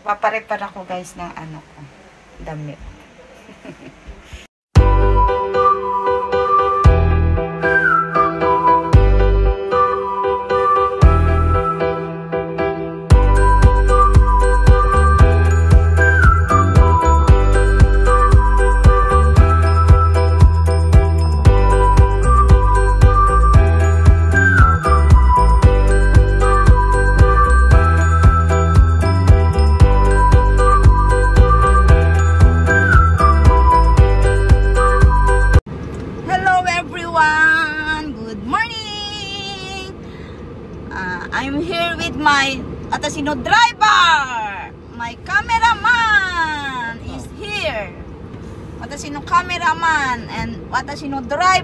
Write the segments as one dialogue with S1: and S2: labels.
S1: Paparepar ako guys ng ano ko. Damit.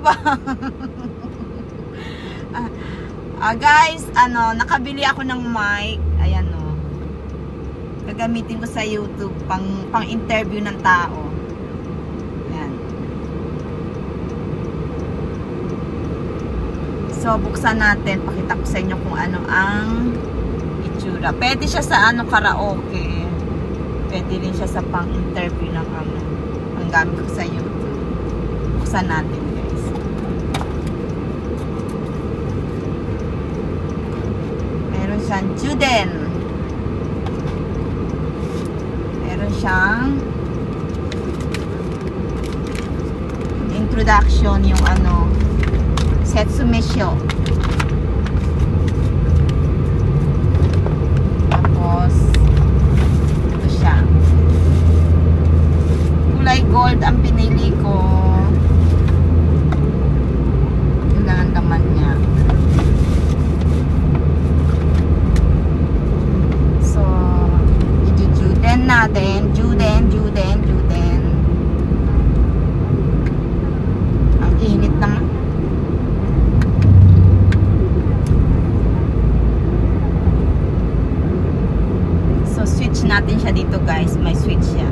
S1: Driver! Ah, ah, guys, ano, nakabili ako ng mic. Ayan o. Gagamitin ko sa YouTube pang, pang interview ng tao. Ayan. So, buksan natin. Pakita ko sa inyo kung ano ang itsura. Pwede siya sa ano, karaoke. Pwede rin siya sa pang-interview ng ano. Ang gamit ko sa YouTube. Buksan natin, siyang Juden. Meron siyang introduction yung ano Setsume Shio. Tapos, ito siya. Kulay gold ang pinili ko. Natin. Juden, juden, juden. Ang init naman. So, switch natin siya dito guys. May switch siya.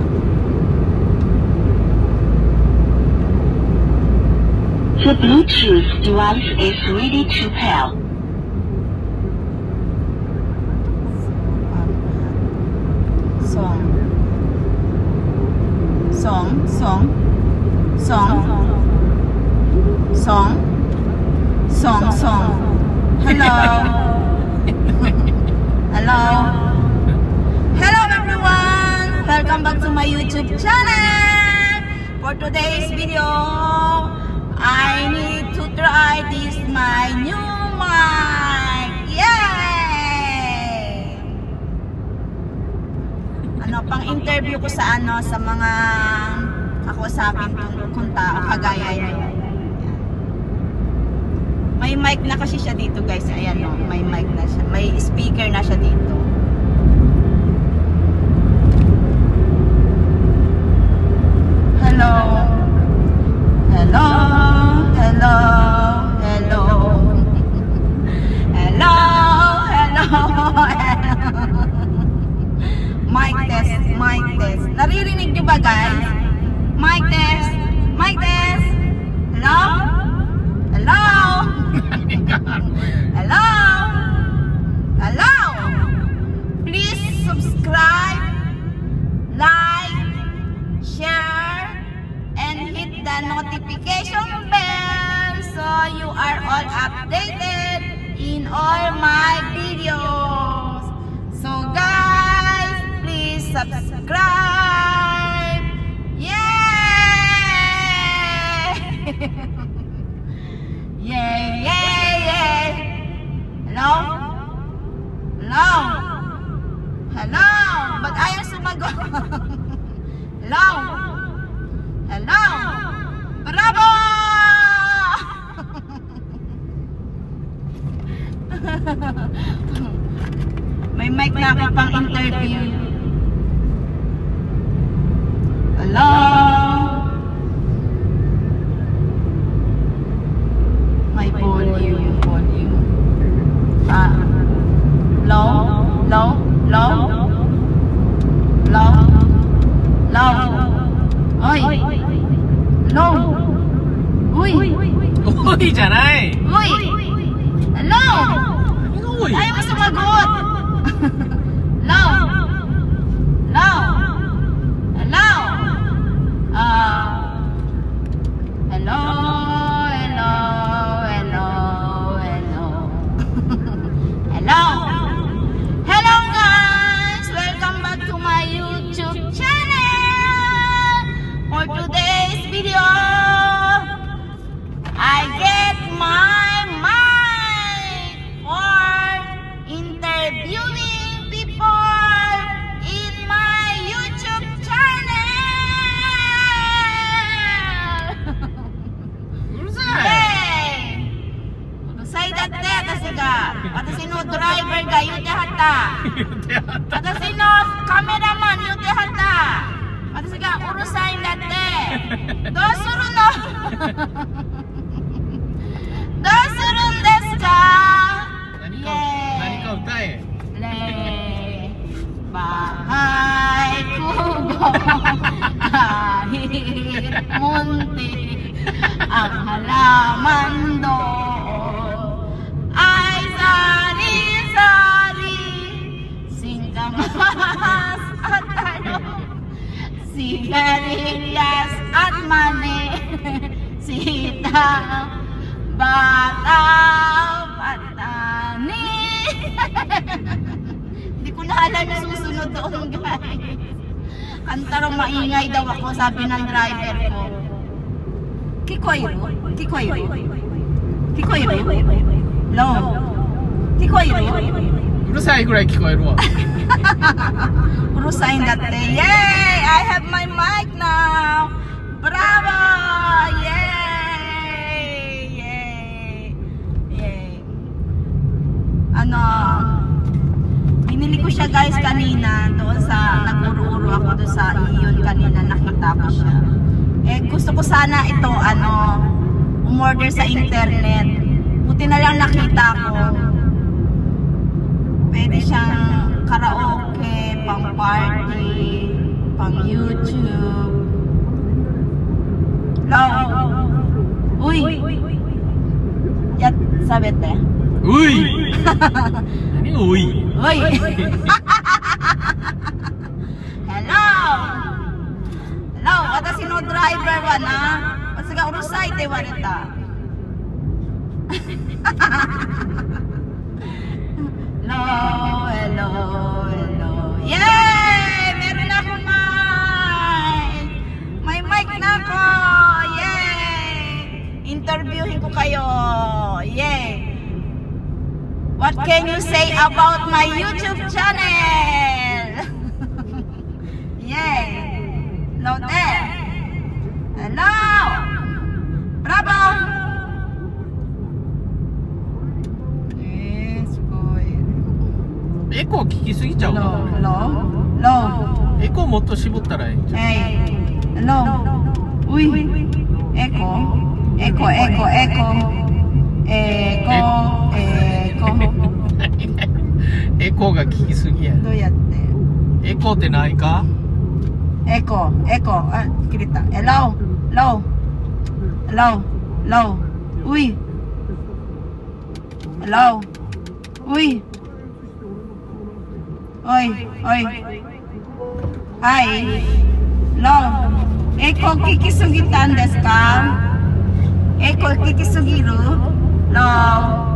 S2: The Bluetooth device is ready to pair.
S1: Song. Song. Song. Song. Song. Song. Hello. Hello. Hello everyone. Welcome back to my YouTube channel. For today's video, I need to try this my new mic. Yay! ano, pang interview ko sa ano, sa mga kakusapin kong kung tao, kagaya. Yan. May mic na kasi siya dito guys, ayan o, may mic na siya, may speaker na siya dito. Hello? Hello? Bravo! May mic na ako pang interview. Hello? antarong maingay daw ako, sabi ng driver ko. Kikoyro? Kikoyro? Kikoyro? No.
S3: Kikoyro? Urusai gurai kikoeru
S1: wa. Urusai datte. Yay! I have my mic now. Bravo! Yay! Yay! Yay! Ano? Binili ko siya guys kanina doon sa naguro-uro ako doon sa iyon kanina nakita ko siya. Eh gusto ko sana ito ano umorder sa internet. Buti na lang nakita ko. Pwede siyang karaoke, pang party, pang YouTube. Long. Uy! Yat, sabit eh.
S3: Uy!
S1: Uy! Hello! Hello, kata sino driver wan ha? Kasi ka urusay te wanita. hello, hello, hello. Yay! Meron akong mic! May mic na ako! Yay! Interviewin ko kayo! Yay! What can you say about my YouTube channel? Yay! Hello there! Hello! Bravo! Yes, boy.
S3: エコー聞きすぎちゃう
S1: Hello?
S3: な
S1: Hello? Hello?
S3: エコーもっと絞ったらいいんじゃん
S1: Hey! Hello? Uy! Echo? Echo, echo, echo. Echo, echo.
S3: エコーエコーが効きすぎや。
S1: どうやって？
S3: エコーってないか？
S1: エコー。エコー。あ切れた。えローローローローウィ。ローウィ。おいおい。はい。ローエコー効きすぎたんですか？エコー効きすぎる？ロー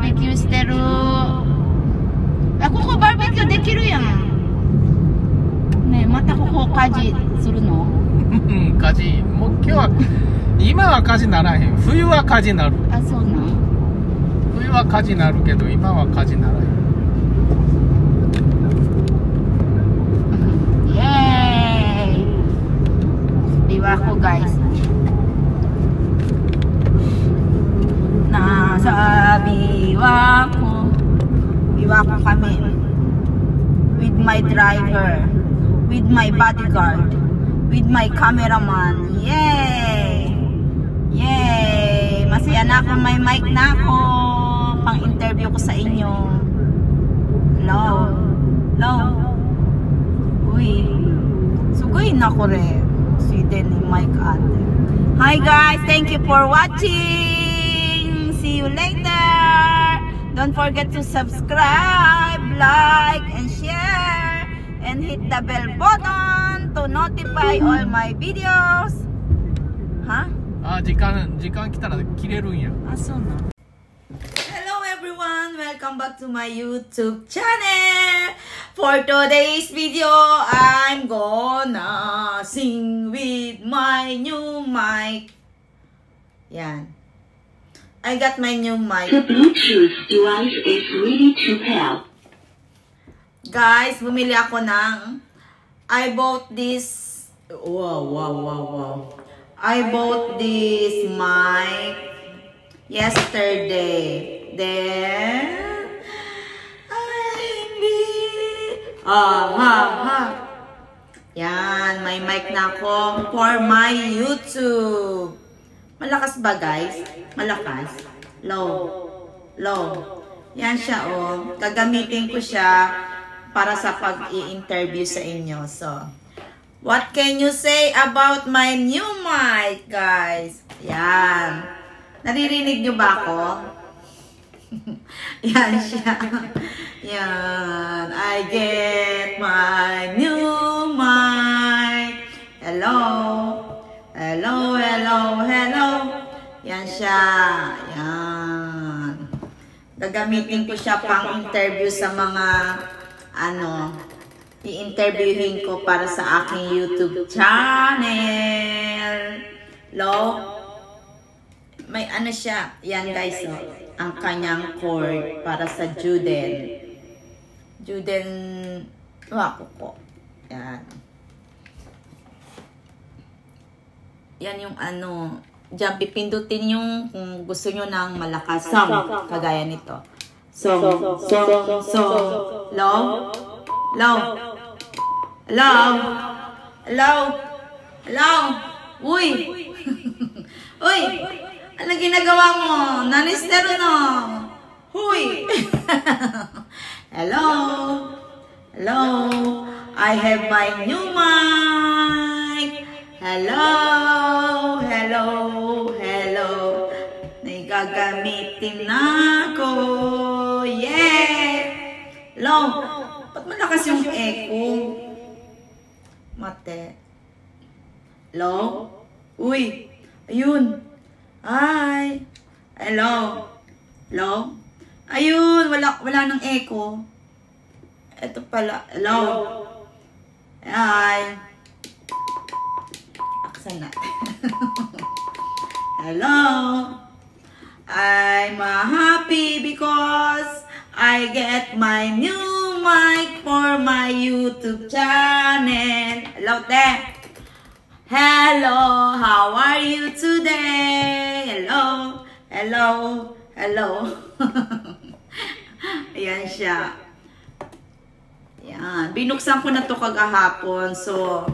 S1: ベキューしてる。あ、ここバーベキューできるやん。ねえまたここ火事するの
S3: うん火事もう今日は 今は火事ならへん。冬は火事なる。冬は火事なるけど今は火事ならへん。
S1: イエーイ。ビワホガイスなさビワホビワホカメ with my driver. With my bodyguard. With my cameraman. イエーイ Yay! Masaya na ako may mic na ako Pang interview ko sa inyo Hello? Hello? Uy, sugay na ko rin. Si Denny Mike ate. Hi guys, thank you for watching. See you later. Don't forget to subscribe, like, and share. And hit the bell button to notify all my videos. は
S3: あ時間時間来たら切れるんや
S1: あ、そうなの Hello everyone! Welcome back to my YouTube channel! For today's video, I'm gonna sing with my new mic. Yan. I got my new mic.
S2: The Bluetooth device is ready to pair.
S1: Guys, bumili ako ng I bought this. Wow, wow, wow, wow. I bought this mic yesterday. Then, I Ah, ha, ha. Yan, may mic na ako for my YouTube. Malakas ba, guys? Malakas? Low. Low. Yan siya, oh. Gagamitin ko siya para sa pag-i-interview sa inyo. So, what can you say about my new mic, guys? Yan. Naririnig nyo ba ako? Yan siya. Yan. I get my new mic. Hello. Hello, hello, hello. Yan siya. Yan. Gagamitin ko siya pang interview sa mga ano, i-interviewin ko para sa aking YouTube channel. Hello? May ano siya, yan guys, oh, ang kanyang cord para sa Juden. Juden, wako po. Yan. Yan yung ano, Diyan, pipindutin yung kung gusto nyo ng malakas song, kagaya nito. Song, song, song, low, low, low, low, low, uy, uy, ano ginagawa mo? Nanistero no? Huy! hello, hello, I have my new mic. Hello, hello, hello. May gagamitin na ako. Yeah! Hello, ba't malakas yung echo? Mate. Hello? Uy, ayun. Hi. Hello. Hello? Ayun, wala, wala nang echo. Ito pala. Hello. Hi. Aksan natin. Hello. I'm happy because I get my new mic for my YouTube channel. Hello there. Hello, how are you today? Hello, hello, hello. Ayan siya. Ayan. Binuksan ko na to kagahapon. So,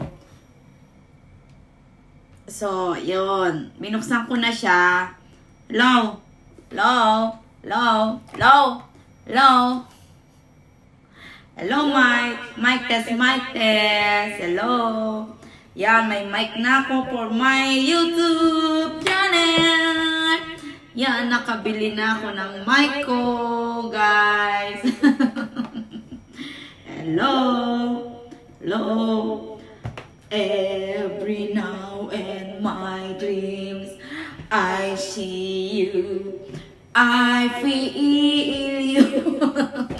S1: so, yun. Binuksan ko na siya. Hello, hello, hello, hello, hello. Hello, Mike. Mike test, Mike test. Hello. Yan, may mic na ako for my YouTube channel. Yan, nakabili na ako ng mic ko, guys. Hello. Hello. Every now and my dreams, I see you. I feel you.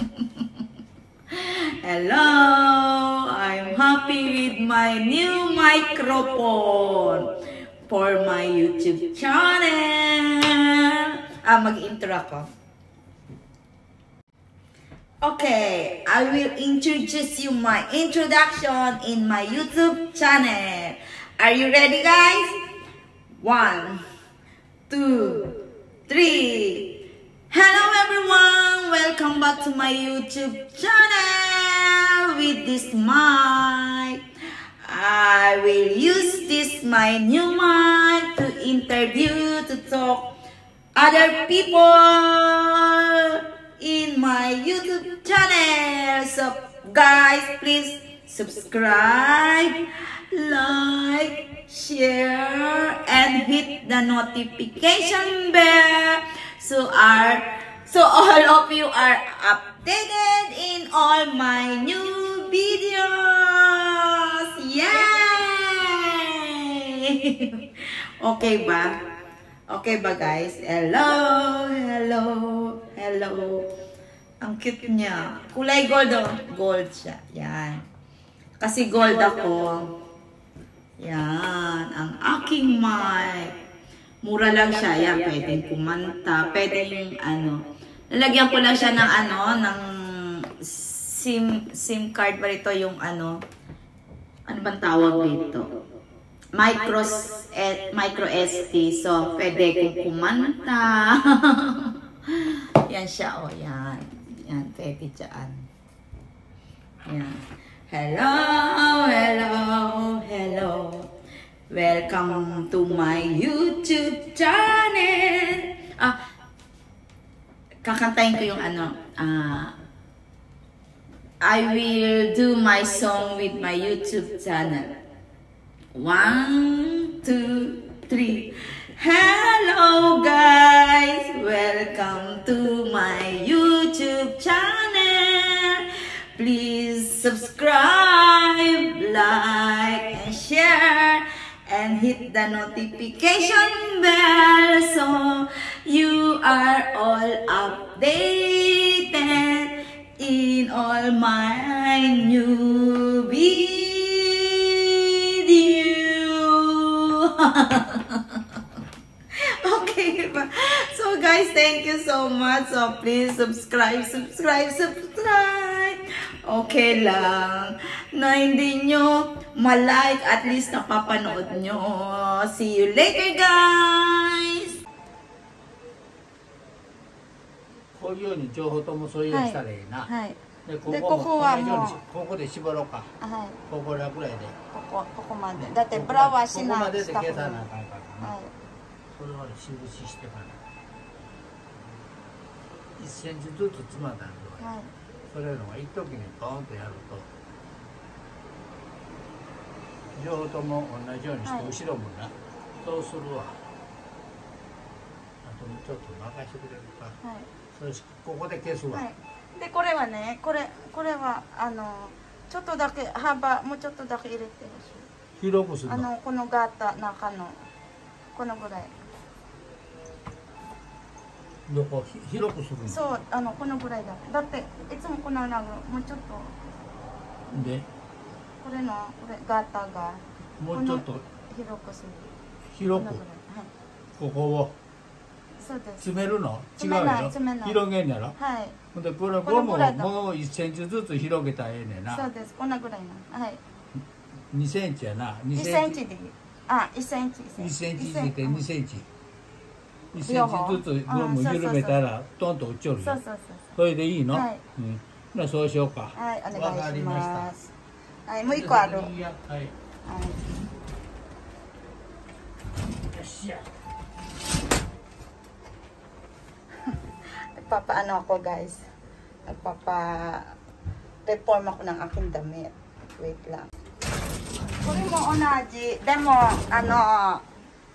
S1: Hello, I'm happy with my new microphone for my YouTube channel. Ah, mag-intro ako. Okay, I will introduce you my introduction in my YouTube channel. Are you ready, guys? One, two, three. Hello, everyone. Welcome back to my YouTube channel with this mic. I will use this my new mic to interview, to talk other people in my YouTube channel. So, guys, please subscribe, like, share, and hit the notification bell so are so all of you are updated in all my new videos. Yay! okay ba? Okay ba guys? Hello, hello, hello. Ang cute niya. Kulay gold oh. Gold siya. Yan. Kasi gold ako. Yan. Ang aking mic. Mura lang siya. Yan. Pwedeng kumanta. Pwedeng ano. Lalagyan ko lang siya ng ano. Ng SIM, SIM card pa rito yung ano. ano bang tawag dito? Micro, eh, micro SD. So, pwede kong kumanta. yan siya, oh, yan. Yan, pwede dyan. Yan. Hello, hello, hello. Welcome to my YouTube channel. Ah, kakantayin ko yung ano, ah, I will do my song with my YouTube channel. One, two, three. Hello guys! Welcome to my YouTube channel. Please subscribe, like, and share. And hit the notification bell so you are all updated in all my new video. okay ba? So guys, thank you so much. So please subscribe, subscribe, subscribe. Okay lang. Na hindi nyo malike, at least napapanood nyo. See you later guys!
S3: こういうように情報ともそういうようにしたらいいな、
S1: はい。
S3: でこ
S1: で
S3: こも
S1: ここは
S3: 同じように
S1: もう
S3: しここで絞ろうか
S1: はい。
S3: ここらぐらいで
S1: ここ、ここまで。だってブラはしな
S3: ここまでで
S1: した方が
S3: 計算なあかんからな、
S1: はい。
S3: それは印してから1センチずつつまんだんで
S1: はい。
S3: それのが一時にボーンとやると両方とも同じようにして、
S1: はい
S3: 後ろもなそうするわあとちょっと任してくれるか
S1: はい。
S3: それしここで消すわ、
S1: はい。で、これはね、これ、これは、あの、ちょっとだけ幅、もうちょっとだけ入れてほしい。
S3: 広くするの？
S1: あの、このガータ、中の、このぐらい。
S3: どこひ広くするの？
S1: そう、あの、このぐらいだ。だって、いつもこの長もうちょっと、
S3: で？
S1: これの、これ、ガータが、
S3: もうちょっと
S1: 広くする。
S3: 広く？
S1: はい。
S3: ここを？
S1: そうです。
S3: 詰めるの？違う
S1: 詰めない
S3: やろ
S1: 詰めない
S3: 広げんやろ？
S1: はい。
S3: ほんでこれゴムをもう1センチずつ広げたらええねんな
S1: そうです。こんなぐらいの。はい。
S3: 2センチやな2
S1: 1センチでいい。あ、1センチ。
S3: 1センチ
S1: 1
S3: 入れて
S1: うん
S3: 2センチ1センチずつゴム緩めたらトンと落ちよるよ
S1: そうそうそう
S3: それでいいの、
S1: はい
S3: うんなそうしようか。
S1: はい、お願いし
S3: りま
S1: す。はい、もう一個ある。はい。
S3: はいよっしゃ
S1: Nagpapa ano ako guys. Nagpapa reform ako ng aking damit. Wait lang. Kuri mo onaji. Demo, ano, habaga.
S3: 同じようにし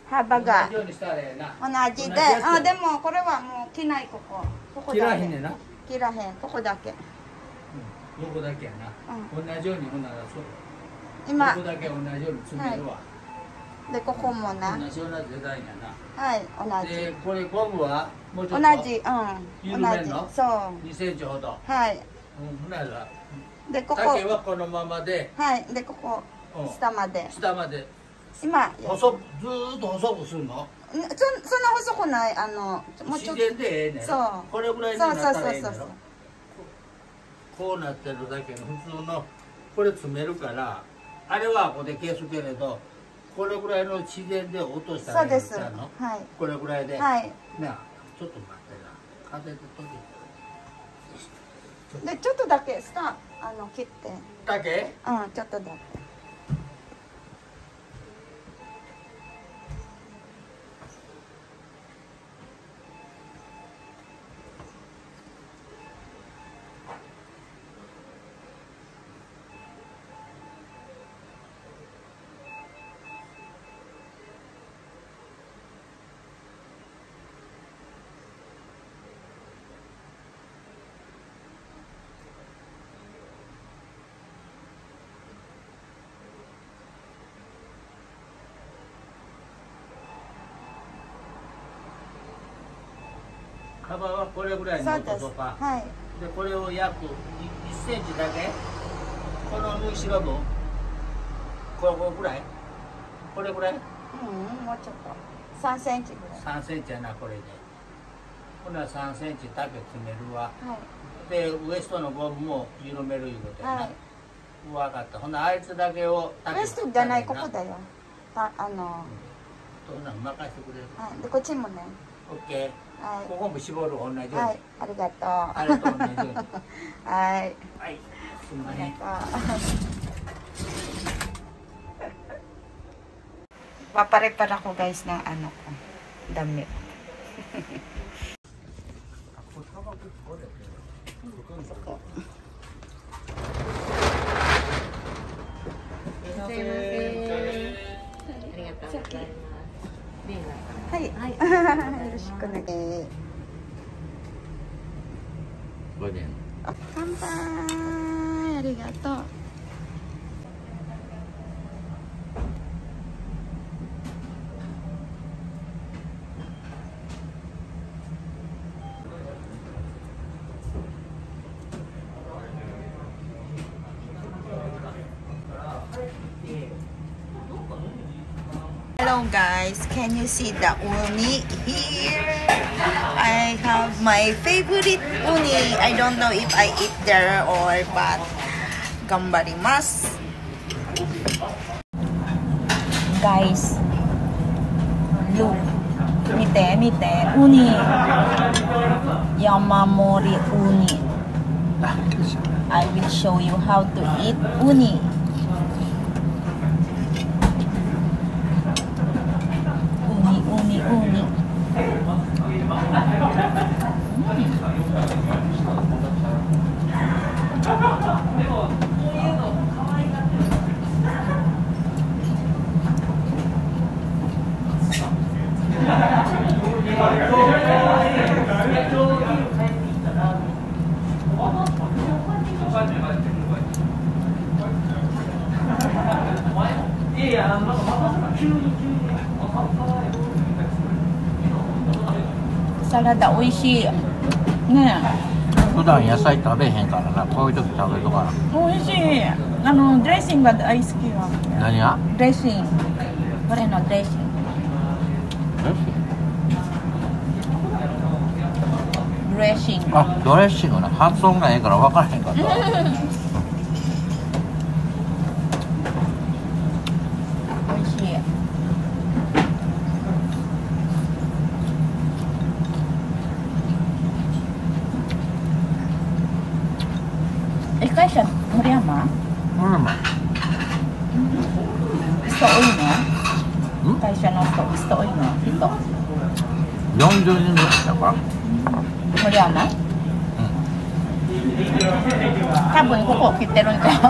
S3: たらええな
S1: 同じで、あ、でもこれはもう着ないここ。ここ
S3: 切
S1: だけ。
S3: らへんねんな、
S1: 切らへん。ここだけ。
S3: うん、どこだけやな、同じようにほんならそう
S1: 今
S3: ここ、だけ同じように詰めるわ、
S1: で、ここもな。
S3: 同じようなデザインやな
S1: はい、同
S3: で
S1: じ。
S3: これゴムはもうちょ
S1: 同
S3: っと
S1: じ、うん。同じ。そう。
S3: 2センチほど、
S1: はい。
S3: うん、なら
S1: で、ここ。
S3: 竹はこのままで、
S1: はい。で、ここ、
S3: うん、
S1: 下まで。
S3: 下まで
S1: 今、
S3: 細くずーっと細くするの？
S1: んそそんな細くない、あの、もうちょ
S3: 自
S1: っと。
S3: 然でええねん
S1: そう
S3: これぐらいに
S1: そうそう
S3: なったらええねん
S1: そうそう
S3: ろこうなってるだけの普通のこれ詰めるからあれはここで消すけれどこれぐらいの自然で落としたら
S1: そうです。はい。
S3: これぐらいで、
S1: はい。
S3: なあちょっと待ってな風で取り
S1: で、ちょっとだけ、下、あの、切って。
S3: だけ
S1: うん、ちょっとだけ。
S3: 幅はこれぐらいの。太さ
S1: はい。
S3: でこれを約1センチだけこの縫い代分これぐらいこれぐらい
S1: うん、もうちょっと。3センチぐらい。
S3: 3センチやなこれでほな3センチだけ詰めるわ
S1: はい。
S3: でウエストのゴムも緩めるいうことやな、
S1: はい。
S3: わかったほなあいつだけを
S1: レストじゃない、ここだよ。たあの、
S3: そんなん任せてくれる？
S1: はい。で、こっちもね。
S3: オッケ
S1: は
S3: ーここも絞る同じように
S1: い。はい。ありがとう。
S3: あれと同じように
S1: はい。
S3: はいすんません
S1: ありがとう。Paparepar ako guys ng ano ko. はい、はい、よろしくお願
S3: いしま
S1: す。乾杯ありがとう。Can you see the uni here? I have my favorite uni. I don't know if I eat there or but gambarimasu. Guys, look. Mite, mite. Uni. Yamamori uni. I will show you how to eat uni. Uni, Salada, 美味しい。ね
S3: 普段野菜食べへんからなこういう時食べとかな
S1: 美味しい。あの、ドレッシングが大好きよ。
S3: 何が？
S1: ドレッシング。これのドレッシング。ドレッシング？
S3: あドレッシングな発音がええから分からへんかった
S1: 美味しい。え、会社、森山？
S3: うんま
S1: 人多いの？
S3: ん？
S1: 会社の人、人多いの？人
S3: ？40人ぐらいだか。ら
S1: 森山？多分ここ切ってるんだよ。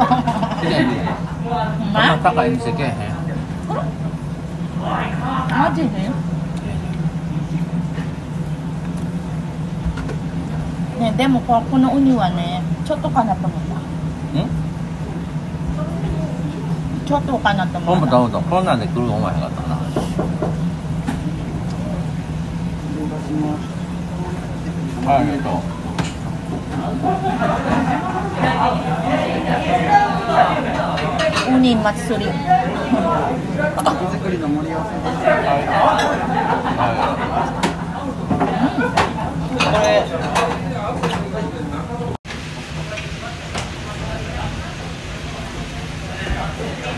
S1: ま？
S3: 高い店けえへん。
S1: マジで？ねでもここのウニはねちょっとかなと思った。
S3: ん？
S1: ちょっとかなと思った。
S3: こんなんで来る思わへんかったな。ありがと。う
S1: ウニ祭り
S3: これ
S1: 美味しい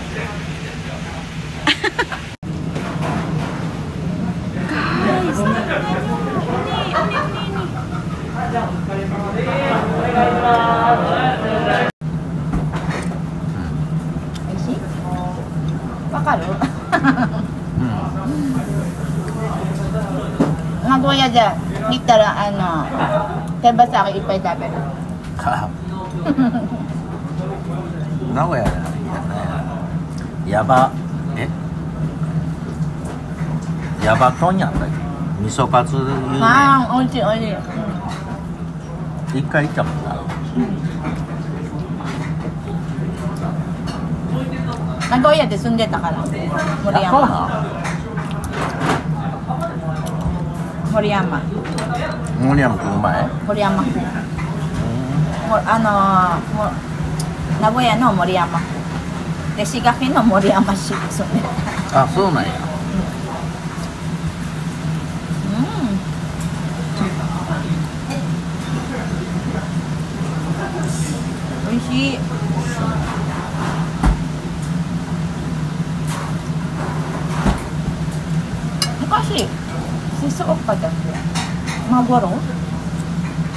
S1: わかる名古屋じゃ行ったらあの手羽先いっぱい食べる
S3: 名古屋ねヤバえ？ヤバトンやったっけ？味噌カツ有名。
S1: ああ美味しい美味しい、
S3: 一回行ったもんな。
S1: 名古屋で住んでたから森山。森山。
S3: 森山君うまい
S1: 森山。区もあのーも名古屋の森山。区で滋賀県の森山市ですね。
S3: あそうなんや。
S1: うん、美味しい。昔静岡だっけ？マグロ？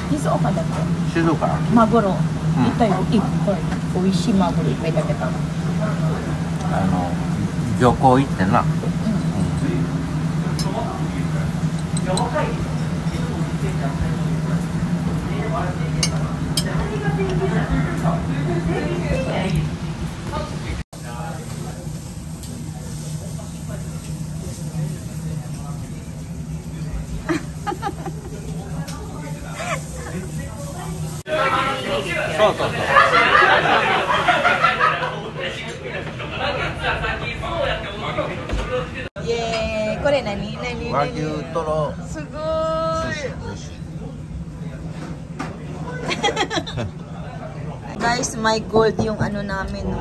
S1: 静岡だっけ？
S3: 静岡。
S1: マグロ、
S3: うん、
S1: しいマグロいっぱい食べたの。
S3: あの漁港行ってな。
S1: Guys, my gold yung ano namin. no.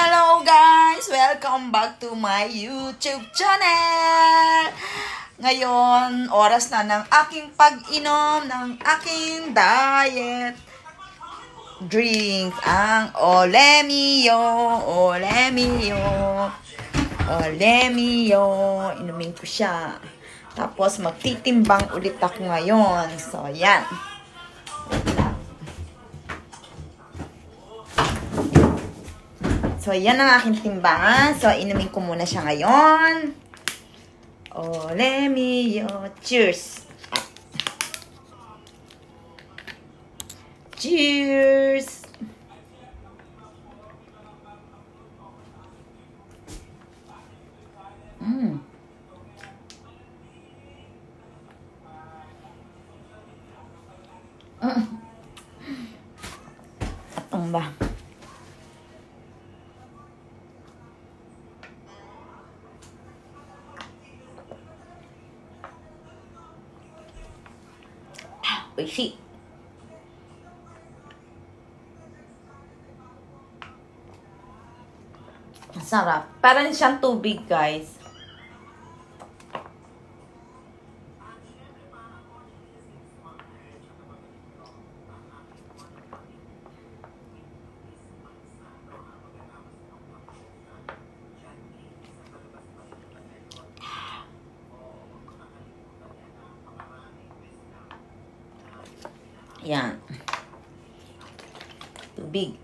S1: Hello guys! Welcome back to my YouTube channel! Ngayon, oras na ng aking pag-inom ng aking diet drinks. Ang Ole Mio, Ole Mio, Ole Mio. Inumin ko siya. Tapos, magtitimbang ulit ako ngayon. So, yan. So, yan ang aking timbangan. So, inumin ko muna siya ngayon. Ole mio. Cheers! Cheers! Mm. Mm. Atong ba? Oishi. Ang sarap. Parang siyang tubig, guys. Yan. Tubig.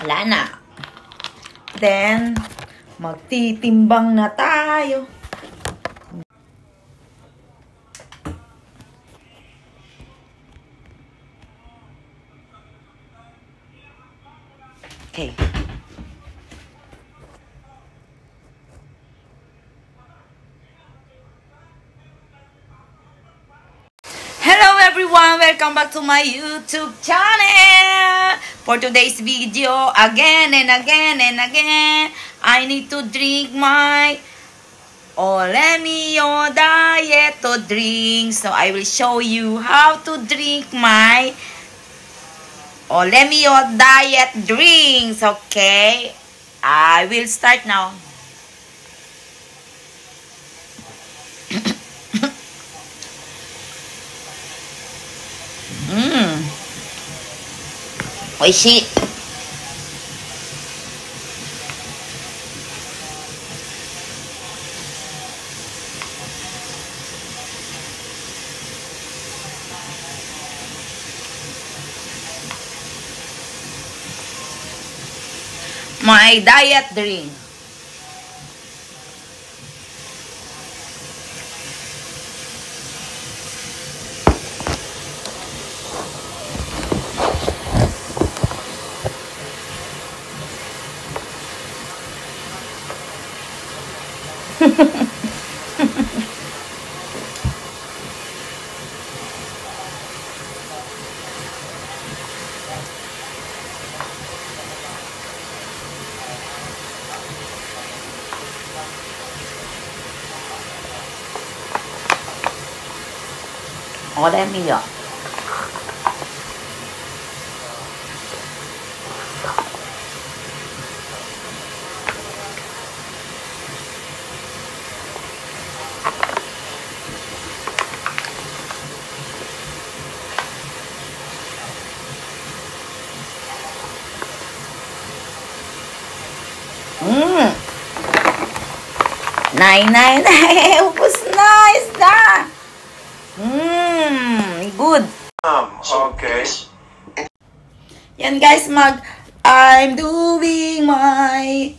S1: Wala na. Then, magtitimbang na tayo. Okay. Hello everyone! Welcome back to my YouTube channel! For today's video, again and again and again, I need to drink my Ole Mio diet to drink. So I will show you how to drink my Ole Mio diet drinks. Okay? I will start now. 美味しい。My diet drink. 어렵이요. Ừ. này này
S4: này em
S1: Yan guys, mag I'm doing my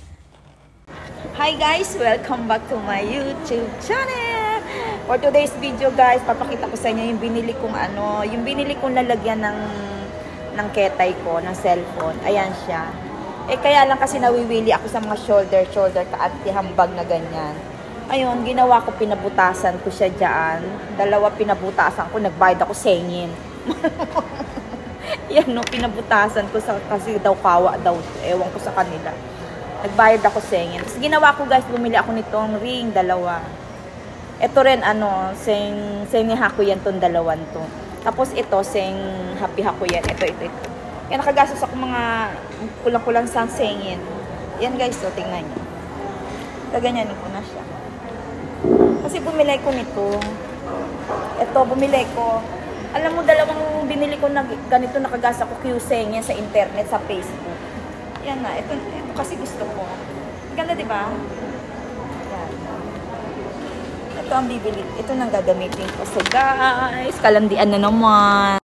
S1: Hi guys, welcome back to my YouTube channel. For today's video guys, papakita ko sa inyo yung binili kong ano, yung binili kong lalagyan ng ng ketay ko, ng cellphone. Ayan siya. Eh kaya lang kasi nawiwili ako sa mga shoulder, shoulder ka hambag na ganyan. Ayun, ginawa ko, pinabutasan ko siya dyan. Dalawa pinabutasan ko, nagbayad ako sengin. Yan no, pinabutasan ko sa, kasi daw kawa daw, ewan ko sa kanila. Nagbayad ako sengin. Tapos ginawa ko guys, bumili ako nitong ring, dalawa. Ito rin ano, seng, seng ni Hakuyan tong dalawan to. Tapos ito, seng Happy Hakuyan. Ito, ito, ito. Kaya nakagastos ako mga kulang-kulang sa sengin. Yan guys, so tingnan nyo. Kaganyanin ko na siya. Kasi bumili ko nito. Ito, bumili ko. Alam mo, dalawang binili ko na ganito nakagasa ko Qseng yan sa internet, sa Facebook. Yan na, ito, ito kasi gusto ko. Ganda, di ba? Ito ang bibili. Ito nang gagamitin ko. So guys, kalandian na naman.